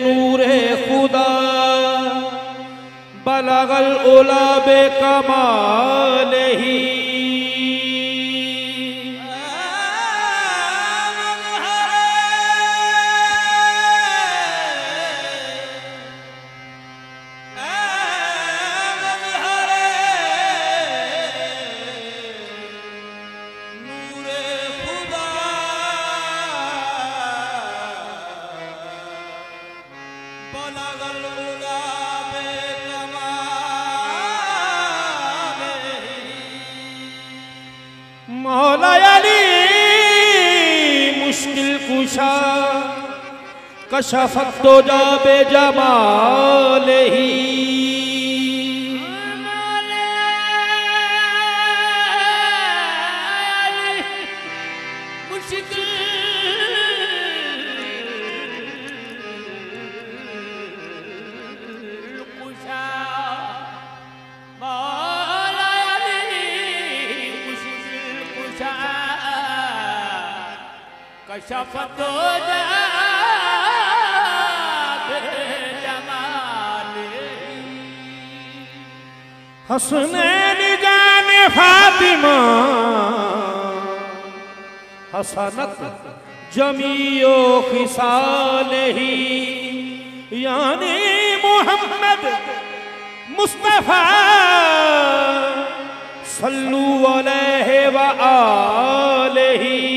नूरे खुदा। बलगल उला बे कमाल ही। कशफत तो जाबे जमाल ही। कशफत हसनैन जान फातिमा। हसनत जमियो खिसाल ही। यानी मोहम्मद मुस्तफ़ा सल्लू अलैहि व आलिही।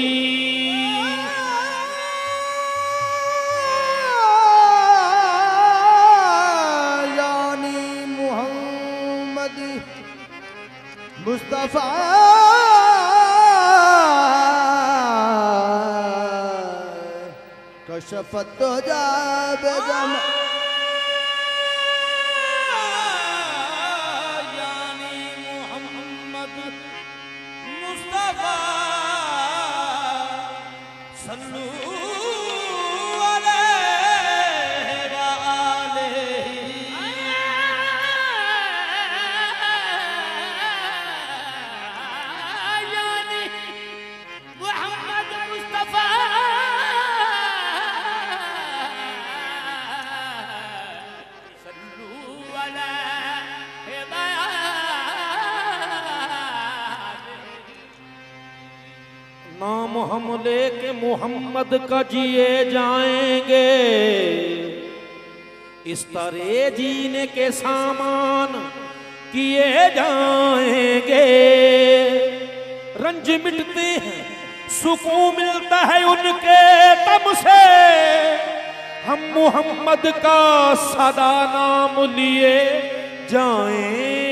Salud. हम लेके मोहम्मद का जिए जाएँगे। इस तरह जीने के सामान किए जाएँगे। रंज मिटते हैं, सुकून मिलता है उनके तब से। हम मोहम्मद का सदा नाम लिए जाएँगे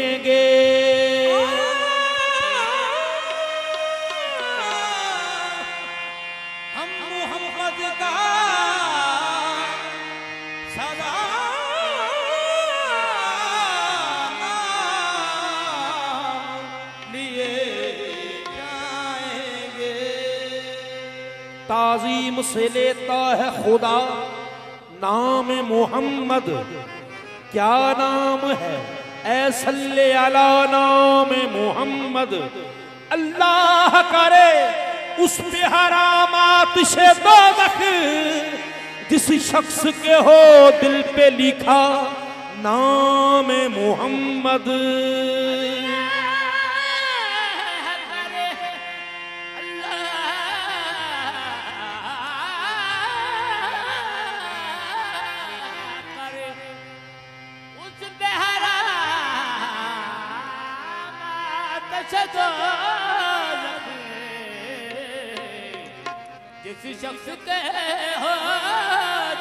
ताजीम से लेता है खुदा नाम मोहम्मद। क्या नाम है? ऐसल्ले अला नाम मोहम्मद। अल्लाह करे। उस पे हरामात से दोजख जिस शख्स के हो दिल पे लिखा नाम मोहम्मद। जिस शख्स के हो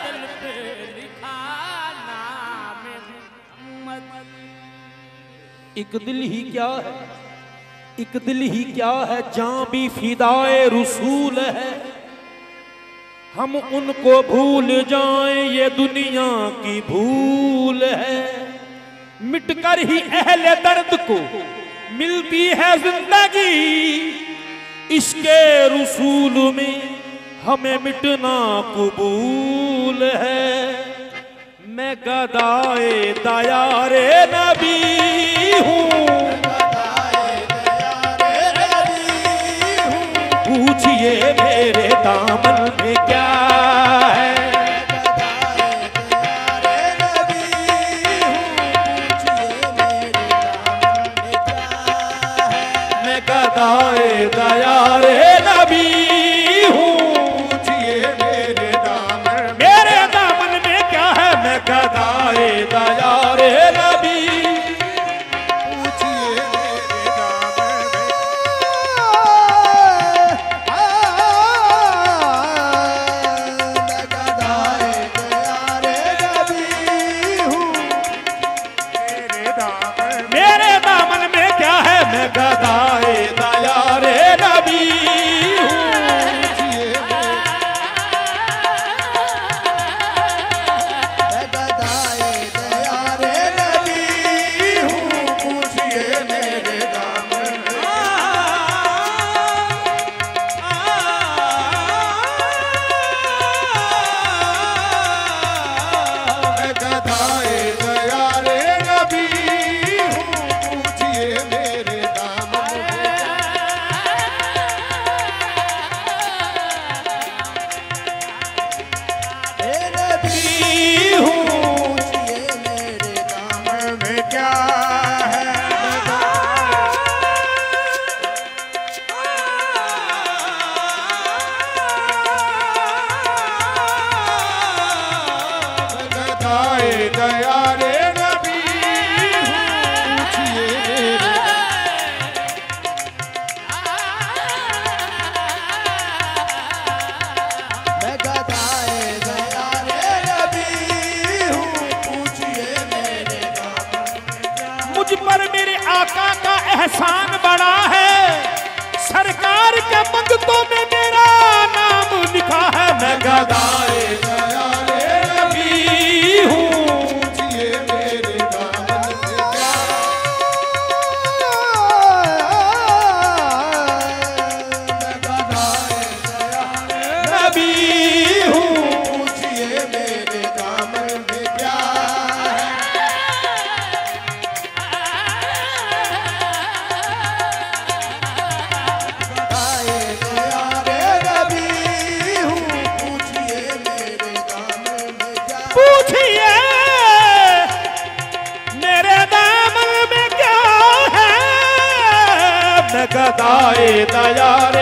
दिल पे लिखा नाम एक दिल ही क्या है? एक दिल ही क्या है? जहाँ भी फिदाए रसूल है। हम उनको भूल जाएँ, ये दुनिया की भूल है। मिटकर ही अहले दर्द को मिलती है ज़िंदगी इसके रसूल में। हमें मिटना कबूल है। मैं गदाए दया रे नबी हूँ। पूछिए मेरे दामन में क्या है। मैं गदाए दया रे नबी Itaiare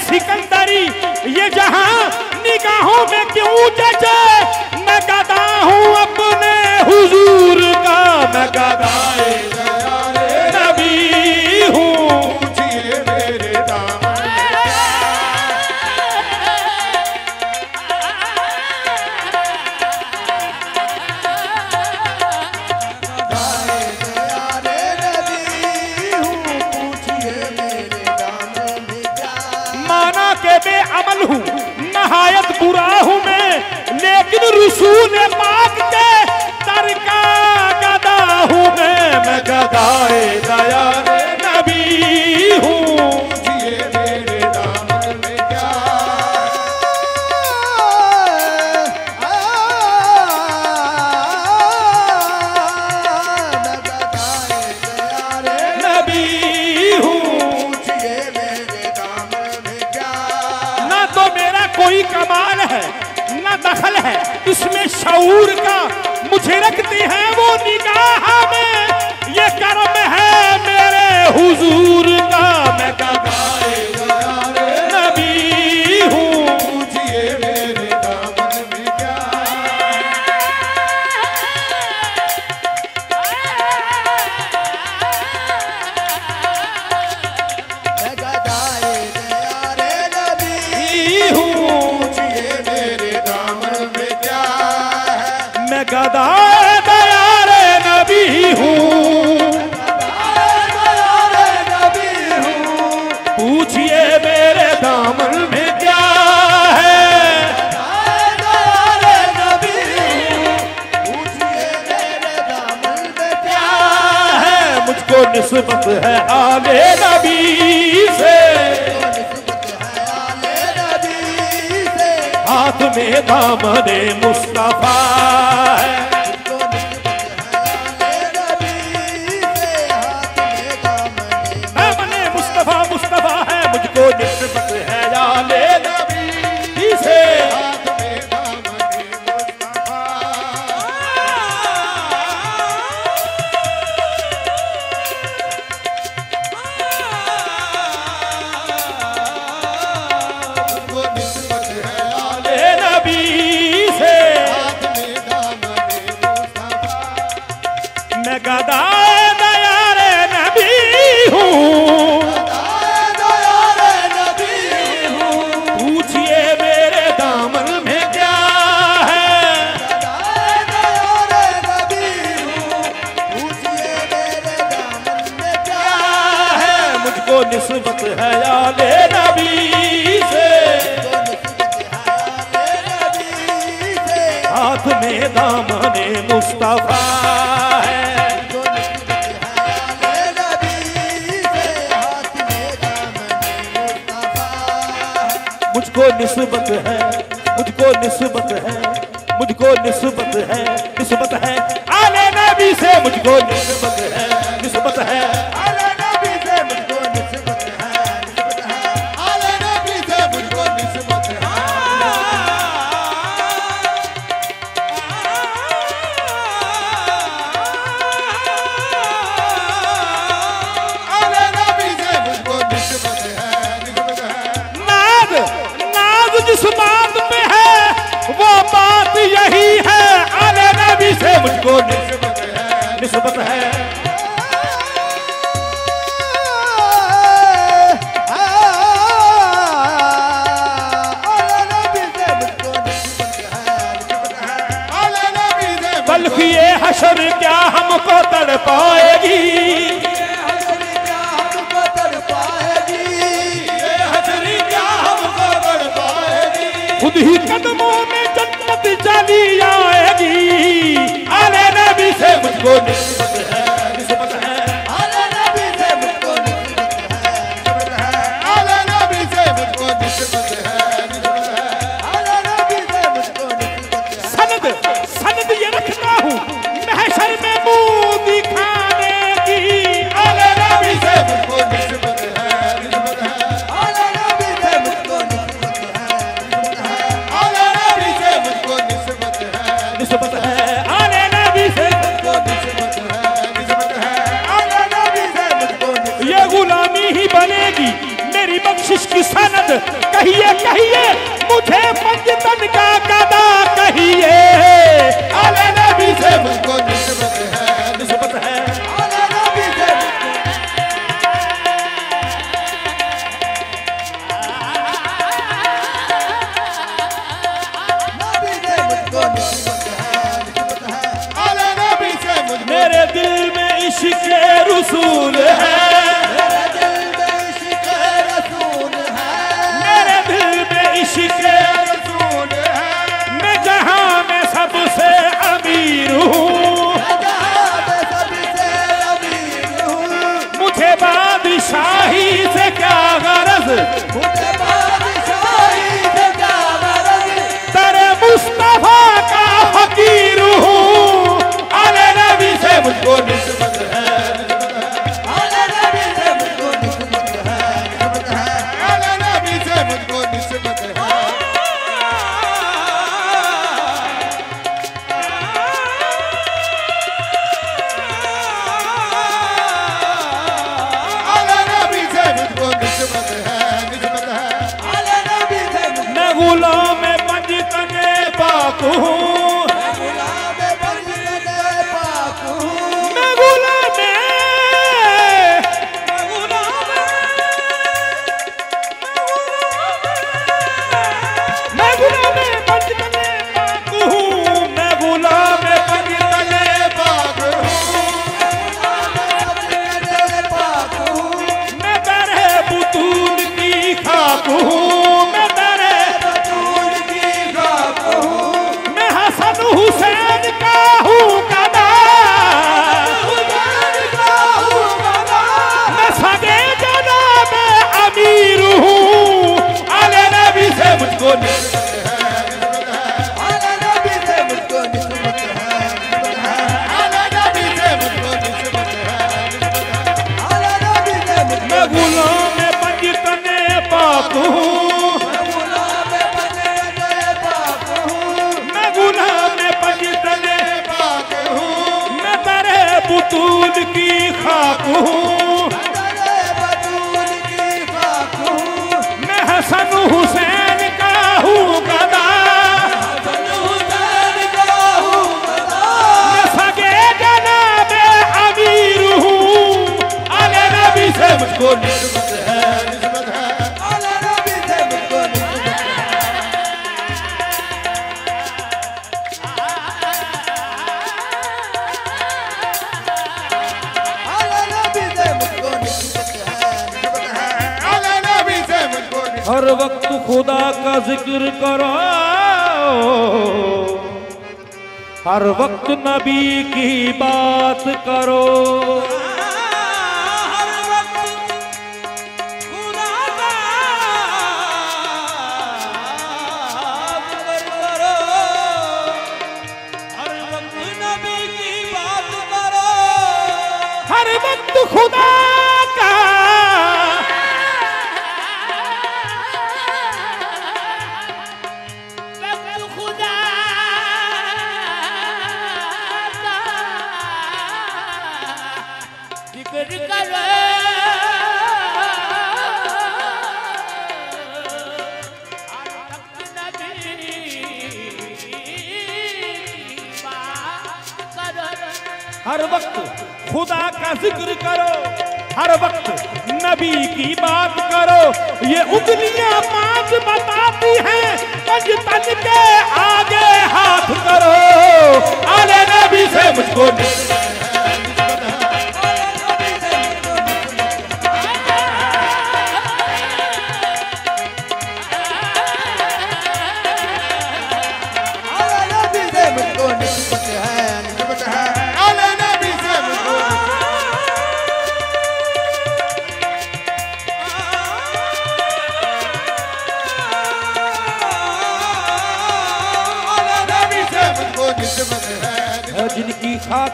सिकंदरी, ये जहाँ निगाहों में क्यों जचे? मैं गदा हूँ अपने हुजूर का, मैं गदा रसूल नस्बत है आगे नबी से। हाथ में दामने मुस्तफ़ा है। दामने मुस्तफ़ा मुझको निस्बत है, मुझको निस्बत है, मुझको निस्बत है निस्बत है। आने नबी से मुझको निस्बत है। वक्त खुदा का ज़िक्र करो। हर वक्त नबी की बात करो। वक्त। खुदा का ज़िक्र करो, हर वक्त नबी की बात करो। ये उंगलियाँ पाँच बताती हैं तन के आगे हाथ करो। अरे नबी से मुझको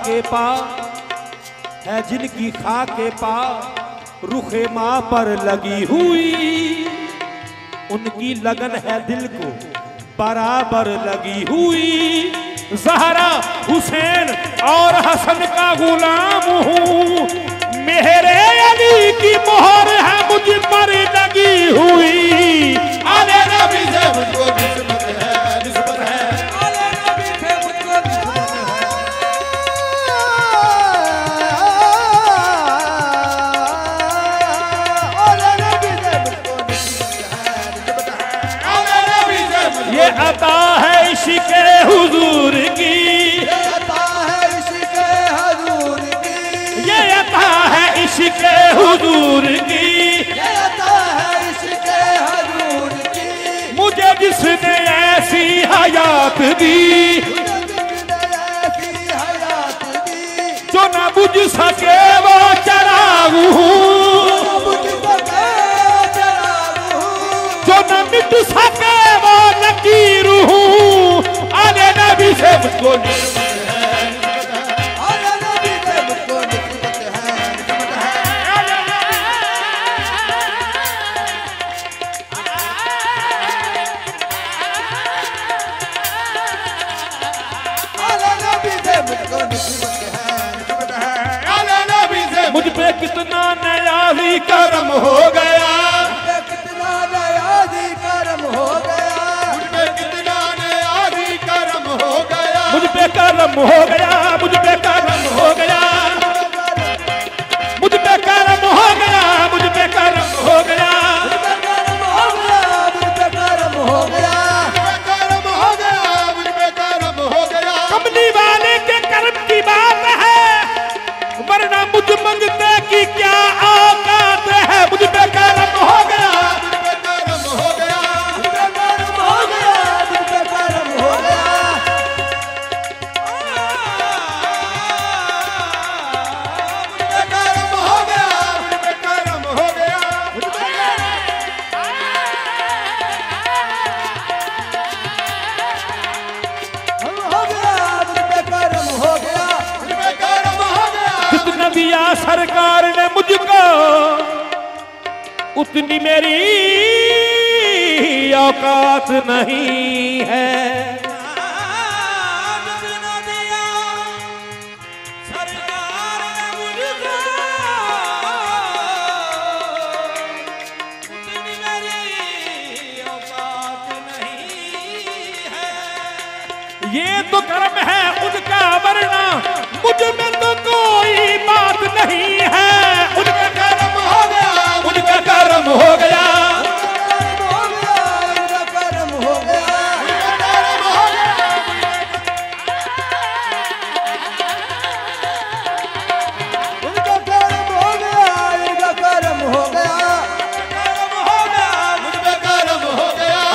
के पा, है जिनकी खा के पा, रुखे माँ पर लगी हुई। उनकी लगन है दिल को बराबर लगी हुई। जहरा हुसैन और हसन का गुलाम हूँ। मेहरे अली की मोहर कितना नया ही कर्म हो गया। कितना नया कर्म हो गया। कितना नया कर्म हो गया। मुझ पे कर्म हो गया मुझ पे कर्म हो गया। सरकार ने मुझको उतनी मेरी औकात नहीं है। ये तो कर्म है उनका वरना मुझमें नहीं है। उनका कर्म हो गया। उनका कर्म हो गया।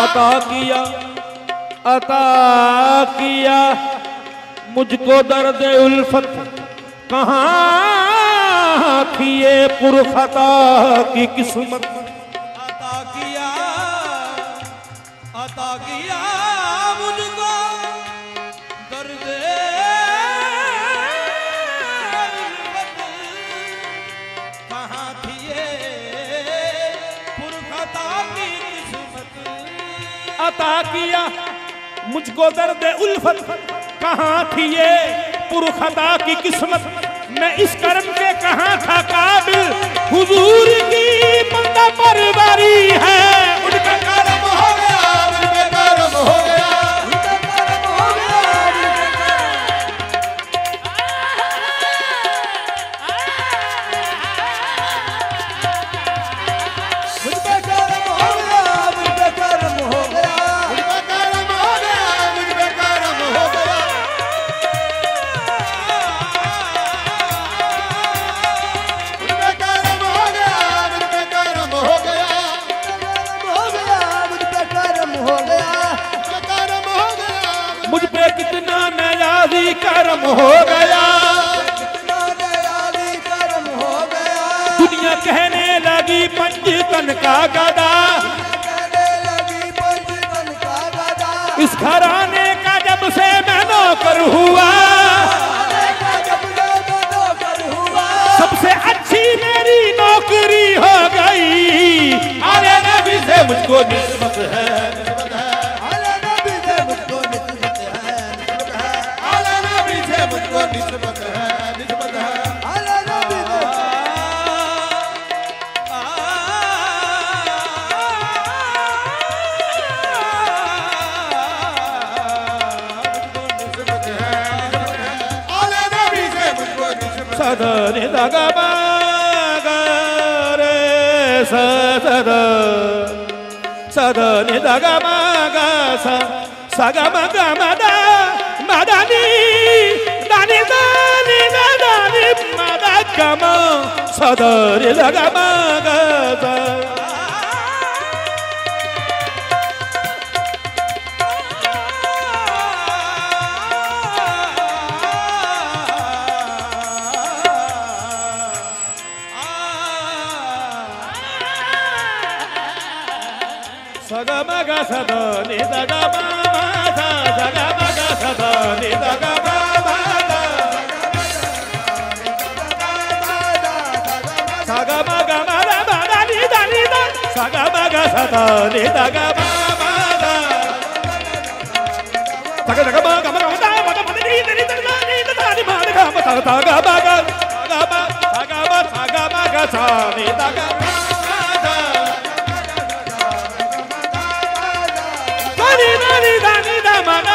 अता किया। अता किया। मुझको दर्द उल्फत कहाँ आखिए पुरखता की किस्मत। अता किया अता किया मुझको। दर्द कहाँ थी पुरखता की किस्मत। अता किया मुझको दर्द उल्फत। कहाँ थी ये पुरखता की किस्मत। मैं इस कर्म के कहा था काबिल? हुजूर की बंदा परवरी है। बजरन का गदा। इस घराने का जब से मैं नौकर हुआ, सबसे अच्छी मेरी नौकरी हो गई। अरे नबी से मुझको निस्बत है। ಗಮ ಸ ಸದ ಸದ ನಿ ದ ಗ ಮ ಗ ಸ ಸ ಗ ಮ ಗ ಮ ದ ಮ ದ ನಿ ದ ನಿ ದ ನಿ ದ ದ ನಿ ಮ ದ ಗ ಮ ಸ ದ ರಿ ದ ಗ ಮ ಗ ಸ Saga baga,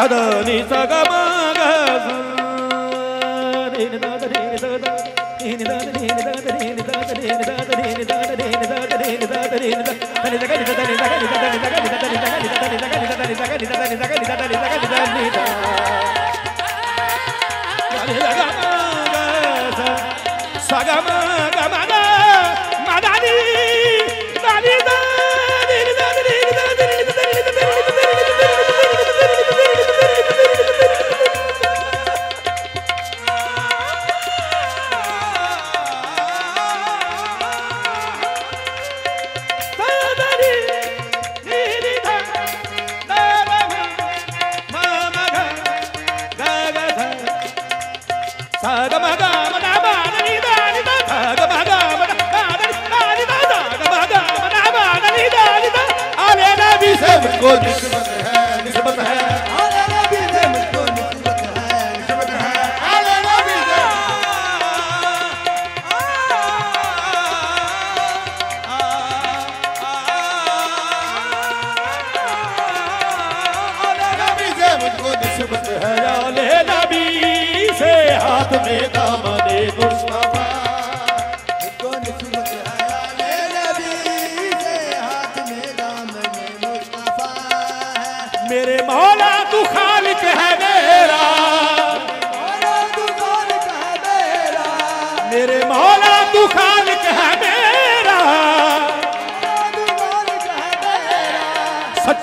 Adani Sagama Gazan.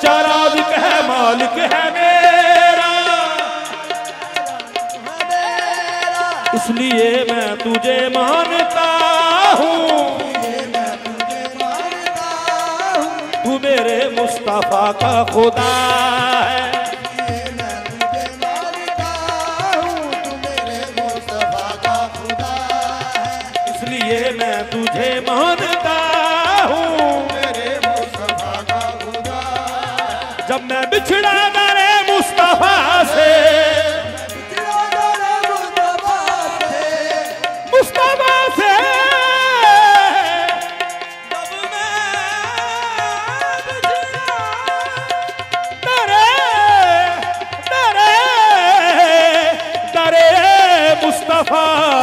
बेचारा है, मालिक है मेरा। इसलिए मैं तुझे मानता हूँ। तू मेरे मुस्तफ़ा का खुदा है।